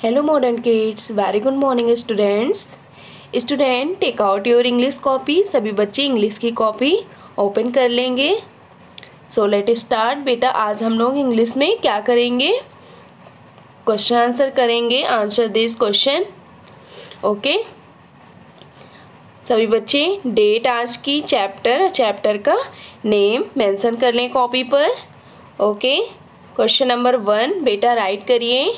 Hello modern kids, very good morning students. Student take out your English copy. सभी बच्चे English की copy open कर लेंगे. So let start बेटा आज हम लोग इंग्लिश में क्या करेंगे? क्वेश्चन आंसर करेंगे. आंसर दिस क्वेश्चन ओके सभी बच्चे डेट आज की चैप्टर चैप्टर का नेम मेंशन कर लें कॉपी पर. ओके क्वेश्चन नंबर वन बेटा राइट करिए.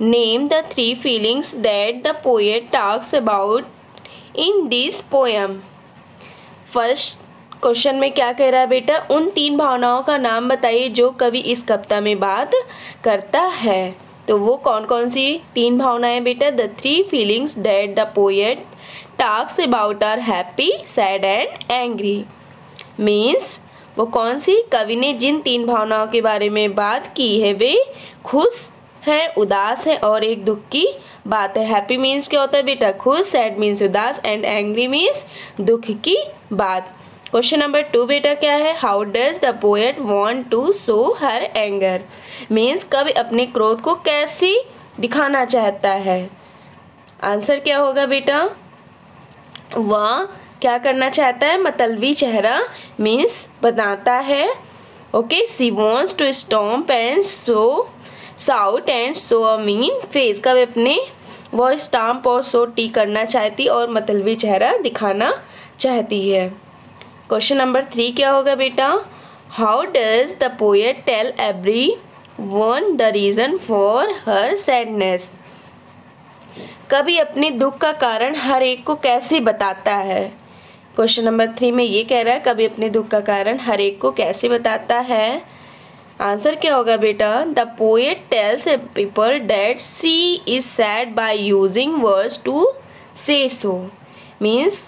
Name the three feelings that the poet talks about in this poem first question में क्या कह रहा है बेटा? उन तीन भावनाओं का नाम बताइए जो कवि इस कविता में बात करता है। तो वो कौन कौन सी तीन भावनाएँ बेटा? The three feelings that the poet talks about are happy sad and angry means वो कौन सी कवि ने जिन तीन भावनाओं के बारे में बात की है, वे खुश हैं, उदास है और एक दुख की बात है। हैप्पी मीन्स क्या होता है बेटा? खुश सैड मीन्स उदास एंड एंग्री मीन्स दुख की बात। क्वेश्चन नंबर टू बेटा क्या है? How does the poet want to show her anger means कवि अपने क्रोध को कैसे दिखाना चाहता है? आंसर क्या होगा बेटा? वह क्या करना चाहता है? मतलबी चेहरा मीन्स बताता है। Okay she wants to stomp and so shout and so a mean face कभी अपने वो स्टाम्प और सो टी करना चाहती और मतलबी चेहरा दिखाना चाहती है। क्वेश्चन नंबर थ्री क्या होगा बेटा? How does the poet tell everyone the reason for her sadness कभी अपने दुख का कारण हर एक को कैसे बताता है? क्वेश्चन नंबर थ्री में ये कह रहा है, कभी अपने दुख का कारण हर एक को कैसे बताता है? आंसर क्या होगा बेटा? The poet tells a people that she is sad by using words to say so means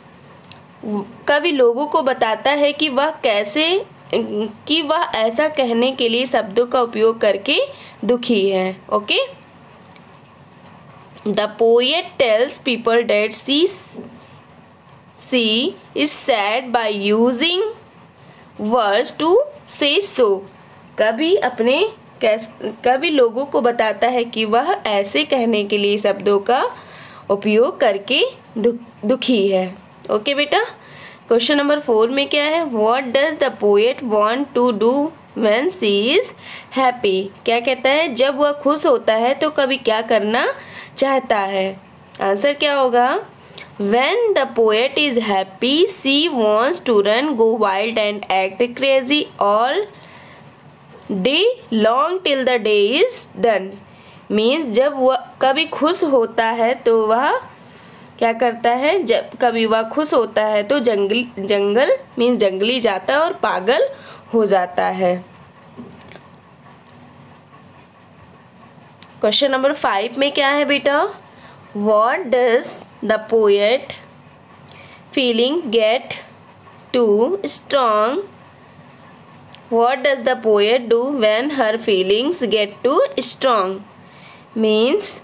कवि लोगों को बताता है कि वह कैसे, कि वह ऐसा कहने के लिए शब्दों का उपयोग करके दुखी है okay the poet tells people that she she is sad by using words to say so कभी अपने कभी लोगों को बताता है कि वह ऐसे कहने के लिए शब्दों का उपयोग करके दुख, दुखी है। ओके बेटा? क्वेश्चन नंबर फोर में क्या है? What does the poet want to do when she is happy क्या कहता है? जब वह खुश होता है तो कभी क्या करना चाहता है? आंसर क्या होगा? When the poet is happy she wants to run go wild and act crazy all day long till the day is done. Means जब वह कभी खुश होता है तो वह क्या करता है? जब कभी वह खुश होता है तो जंगल जंगल मीन्स जंगली जाता है और पागल हो जाता है। क्वेश्चन नंबर फाइव में क्या है बेटा? What does the poet feeling get too strong what does the poet do when her feelings get too strong means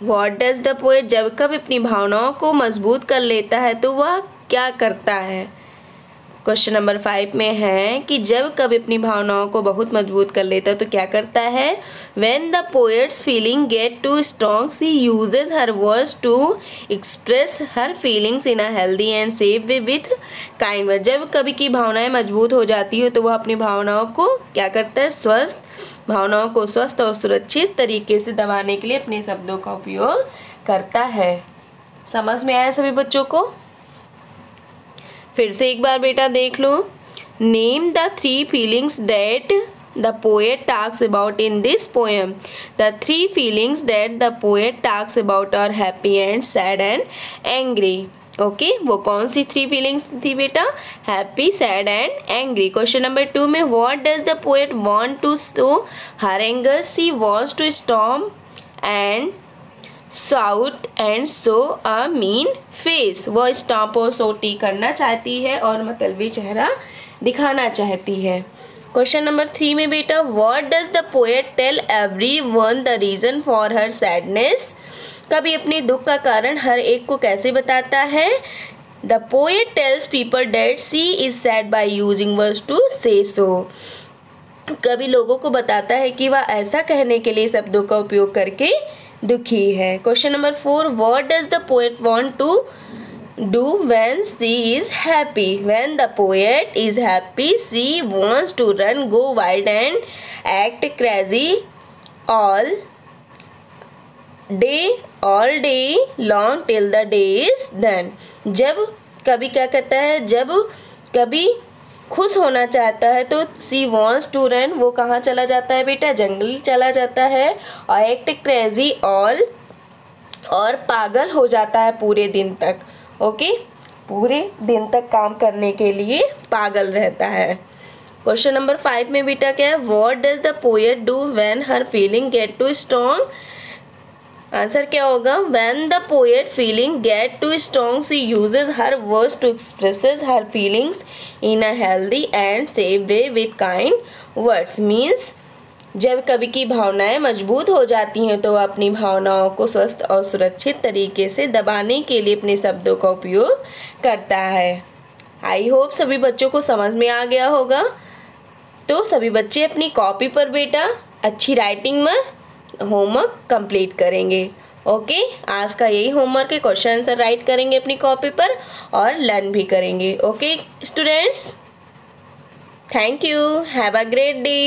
what does the poet जब कब अपनी भावनाओं को मज़बूत कर लेता है तो वह क्या करता है क्वेश्चन नंबर फाइव में है कि जब कभी अपनी भावनाओं को बहुत मज़बूत कर लेता है तो क्या करता है? When the poet's feeling get too strong she uses her words to express her feelings in a healthy and safe way with kind word जब कभी की भावनाएँ मज़बूत हो जाती है तो वह अपनी भावनाओं को क्या करता है? स्वस्थ, भावनाओं को स्वस्थ और सुरक्षित तरीके से दबाने के लिए अपने शब्दों का उपयोग करता है। समझ में आया सभी बच्चों को? फिर से एक बार बेटा देख लो। Name the three feelings that the poet talks about in this poem the three feelings that the poet talks about are happy and sad and angry okay वो कौन सी थ्री फीलिंग्स थी बेटा? Happy sad and angry question number two में what does the poet want to show her anger she wants to stomp and shout and so a mean face. वह stop और सोटी करना चाहती है और मतलबी चेहरा दिखाना चाहती है। क्वेश्चन नंबर थ्री में बेटा what does the poet tell everyone the reason for her sadness कभी अपने दुख का कारण हर एक को कैसे बताता है? The poet tells people that she is sad by using words to say so कभी लोगों को बताता है कि वह ऐसा कहने के लिए शब्दों का उपयोग करके दुखी है। Question number four what does the poet want to do when she is happy when the poet is happy she wants to run go wild and act crazy all day all day long till the day is done जब कभी क्या कहता है? जब कभी खुश होना चाहता है तो सी वॉन्ट्स टू रन वो कहाँ चला जाता है बेटा? जंगल चला जाता है और एक्ट क्रेजी ऑल और पागल हो जाता है पूरे दिन तक ओके पूरे दिन तक काम करने के लिए पागल रहता है। क्वेश्चन नंबर फाइव में बेटा क्या है? What does the poet do when her feeling get too strong answer क्या होगा? When the poet feeling get too strong she uses her words to expresses her feelings in a healthy and safe way with kind words means जब कभी की भावनाएँ मज़बूत हो जाती हैं तो वह अपनी भावनाओं को स्वस्थ और सुरक्षित तरीके से दबाने के लिए अपने शब्दों का उपयोग करता है। आई होप सभी बच्चों को समझ में आ गया होगा। तो सभी बच्चे अपनी कॉपी पर बेटा, अच्छी राइटिंग में होमवर्क कंप्लीट करेंगे ओके आज का यही होमवर्क है क्वेश्चन आंसर राइट करेंगे अपनी कॉपी पर और लर्न भी करेंगे okay students thank you have a great day